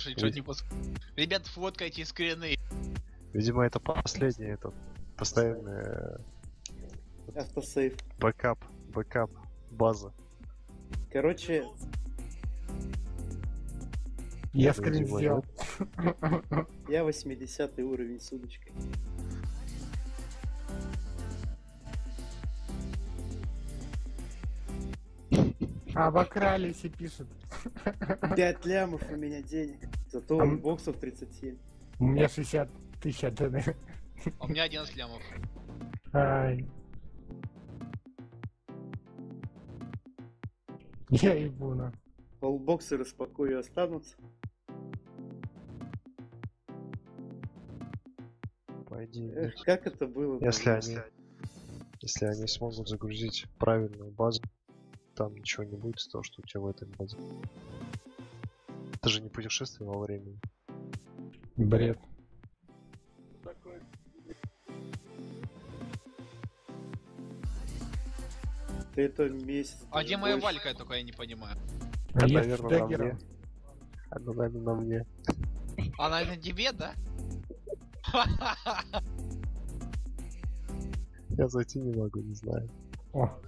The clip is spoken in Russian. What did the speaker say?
Слушай, что не пос... Ребят, фоткайте скрины. Видимо, это последний этот постоянный Автосейв. бэкап, бэкап, база. Короче, Я Это, скрин сделал. я 80 уровень с удочкой. Обокрались и пишут. 5 лямов у меня денег. Зато А он м- боксов 37. У меня 60 тысяч. А У меня 11 лямов. Ай. Я ебу на. Полбоксы распакую и останутся. Пойди. Эх, как это было? Если они, если они смогут загрузить правильную базу, там ничего не будет из того, что у тебя в этой базе. Это же не путешествие во времени. Бред. Ты это месяц. А где моя больше. Валька, я только я не понимаю. А есть наверное, на мне. Она, наверное, на мне. Она на тебе, да? Я зайти не могу, не знаю. О,